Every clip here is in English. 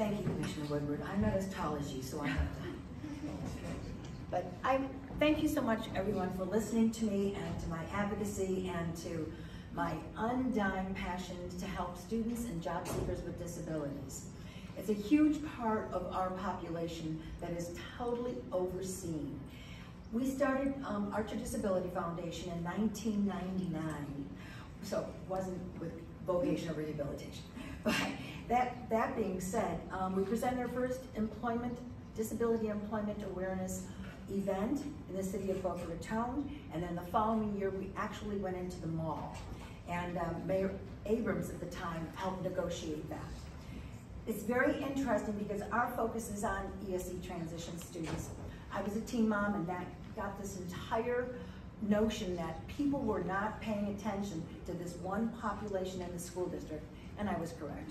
Thank you, Commissioner Woodward. I'm not as tall as you, so I have to. But I thank you so much, everyone, for listening to me and to my advocacy and to my undying passion to help students and job seekers with disabilities. It's a huge part of our population that is totally overseen. We started um, Archer Disability Foundation in 1999, so it wasn't with vocational rehabilitation. But that, that being said, um, we presented our first employment, disability employment awareness event in the city of Boca Raton, and then the following year we actually went into the mall. And um, Mayor Abrams at the time helped negotiate that. It's very interesting because our focus is on ESE transition students. I was a teen mom and that got this entire notion that people were not paying attention to this one population in the school district and I was correct.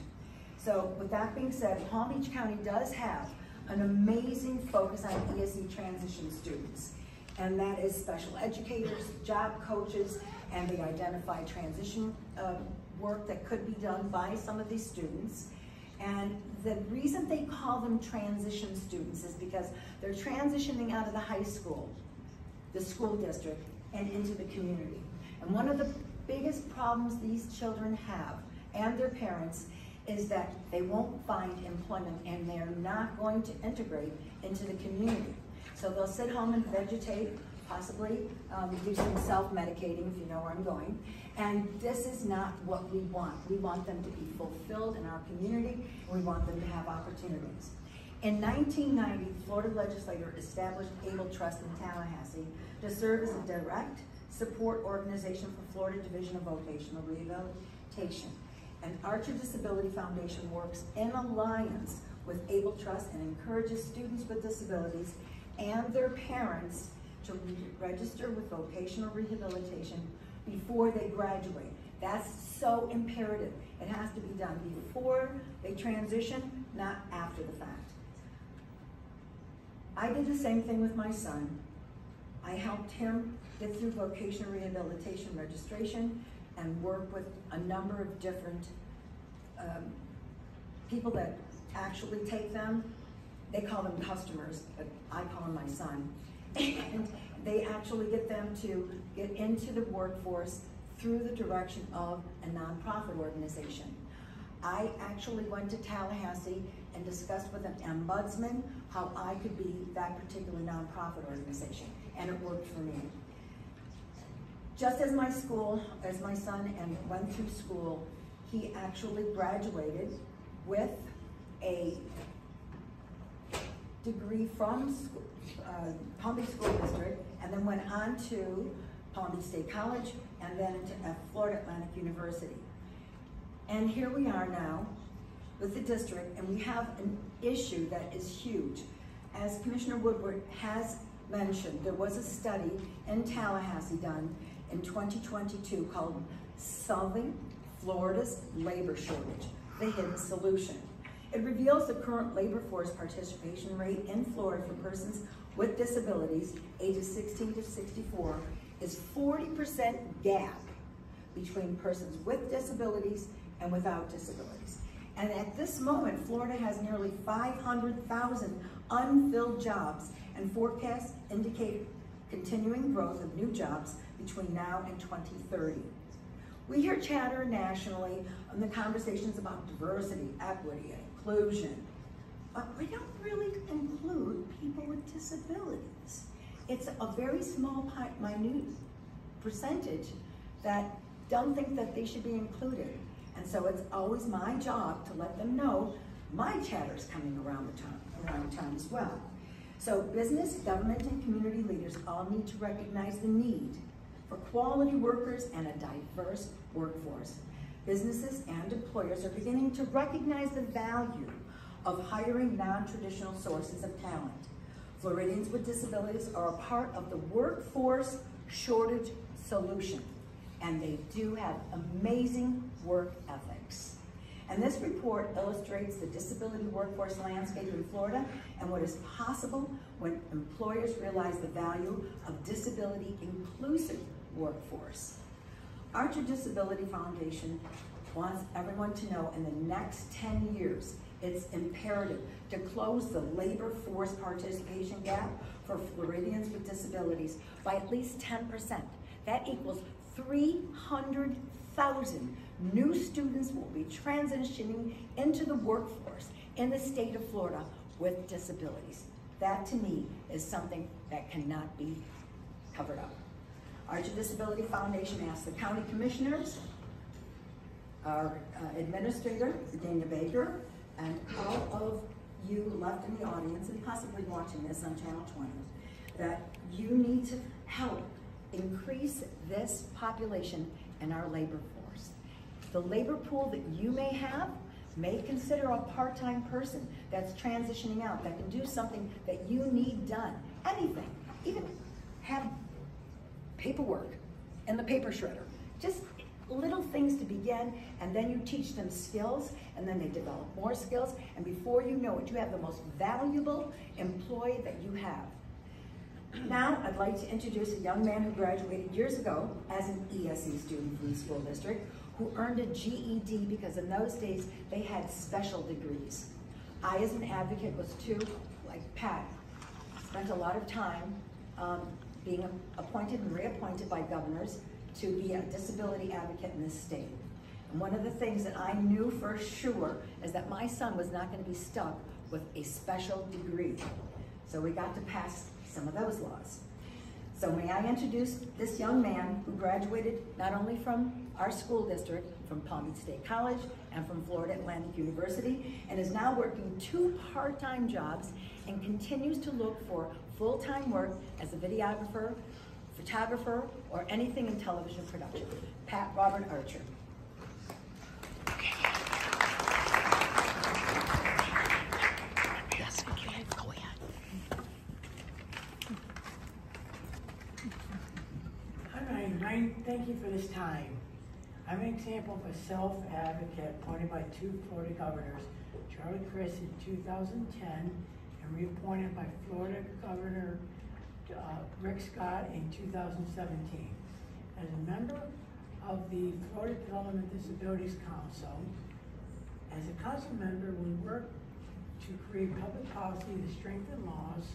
So with that being said, Palm Beach County does have an amazing focus on ESE transition students. And that is special educators, job coaches, and they identify transition uh, work that could be done by some of these students. And the reason they call them transition students is because they're transitioning out of the high school, the school district, and into the community. And one of the biggest problems these children have and their parents is that they won't find employment and they're not going to integrate into the community. So they'll sit home and vegetate, possibly um, do some self-medicating if you know where I'm going. And this is not what we want. We want them to be fulfilled in our community we want them to have opportunities. In 1990, the Florida legislature established Able Trust in Tallahassee to serve as a direct support organization for Florida Division of Vocational Rehabilitation. And Archer Disability Foundation works in alliance with Able Trust and encourages students with disabilities and their parents to re register with vocational rehabilitation before they graduate. That's so imperative. It has to be done before they transition, not after the fact. I did the same thing with my son. I helped him get through vocational rehabilitation registration and work with a number of different um, people that actually take them. They call them customers, but I call them my son. And they actually get them to get into the workforce through the direction of a nonprofit organization. I actually went to Tallahassee and discussed with an ombudsman how I could be that particular nonprofit organization, and it worked for me. Just as my school, as my son and went through school, he actually graduated with a degree from school, uh, Palm Beach School District and then went on to Palm Beach State College and then to Florida Atlantic University. And here we are now with the district and we have an issue that is huge. As Commissioner Woodward has mentioned, there was a study in Tallahassee done in 2022 called Solving Florida's Labor Shortage, the Hidden Solution. It reveals the current labor force participation rate in Florida for persons with disabilities ages 16 to 64 is 40% gap between persons with disabilities and without disabilities. And at this moment, Florida has nearly 500,000 unfilled jobs and forecasts indicate continuing growth of new jobs between now and 2030. We hear chatter nationally on the conversations about diversity, equity, and inclusion, but we don't really include people with disabilities. It's a very small, minute percentage that don't think that they should be included. And so it's always my job to let them know my chatter is coming around the time, around town as well. So business, government, and community leaders all need to recognize the need for quality workers and a diverse workforce. Businesses and employers are beginning to recognize the value of hiring non-traditional sources of talent. Floridians with disabilities are a part of the workforce shortage solution, and they do have amazing work ethics. And this report illustrates the disability workforce landscape in Florida and what is possible when employers realize the value of disability inclusive workforce. Archer Disability Foundation wants everyone to know in the next 10 years, It's imperative to close the labor force participation gap for Floridians with disabilities by at least 10%. That equals 300,000 new students will be transitioning into the workforce in the state of Florida with disabilities. That to me is something that cannot be covered up. Archer Disability Foundation asks the county commissioners, our uh, administrator, Verdenia Baker, and all of you left in the audience and possibly watching this on Channel 20, that you need to help increase this population in our labor force. The labor pool that you may have may consider a part-time person that's transitioning out, that can do something that you need done, anything, even have paperwork and the paper shredder. Just little things to begin, and then you teach them skills, and then they develop more skills, and before you know it, you have the most valuable employee that you have. Now, I'd like to introduce a young man who graduated years ago as an ESE student from the school district, who earned a GED because in those days, they had special degrees. I, as an advocate, was too, like Pat, spent a lot of time um, being appointed and reappointed by governors to be a disability advocate in this state. And one of the things that I knew for sure is that my son was not going to be stuck with a special degree. So we got to pass some of those laws. So may I introduce this young man who graduated not only from our school district, from Palm Beach State College and from Florida Atlantic University, and is now working two part-time jobs and continues to look for full-time work as a videographer, photographer, or anything in television production. Pat Robert Archer. Yes, go ahead, go ahead. Hi, Ryan. Ryan, thank you for this time. I'm an example of a self-advocate appointed by two Florida governors, Charlie Crist in 2010 and reappointed by Florida Governor uh, Rick Scott in 2017. As a member of the Florida Development Disabilities Council, as a council member, we work to create public policy to strengthen laws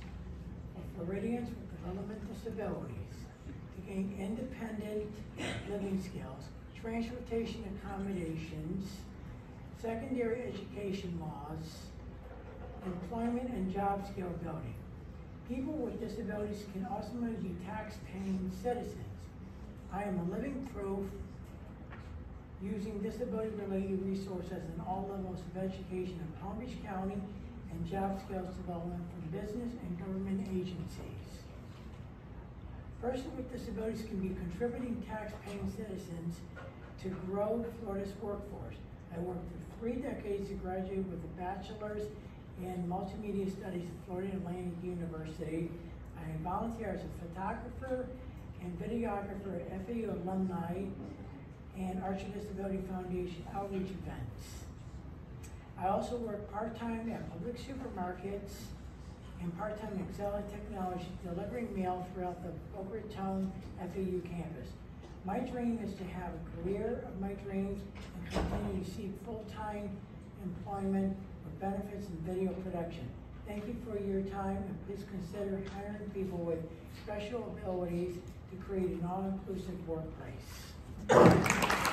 for Floridians with development disabilities, to gain independent living skills, transportation accommodations, secondary education laws, employment and job skill building. People with disabilities can ultimately be tax-paying citizens. I am a living proof using disability-related resources in all levels of education in Palm Beach County and job skills development from business and government agencies. Persons with disabilities can be contributing tax-paying citizens to grow Florida's workforce. I worked for three decades to graduate with a bachelor's in multimedia studies at Florida Atlantic University. I volunteer as a photographer and videographer at FAU alumni and Archer Disability Foundation outreach events. I also work part-time at Publix supermarkets and part-time at Technology, delivering mail throughout the Boca Raton FAU campus. My dream is to have a career of my dreams and continue to seek full-time employment with benefits in video production. Thank you for your time and please consider hiring people with special abilities to create an all-inclusive workplace.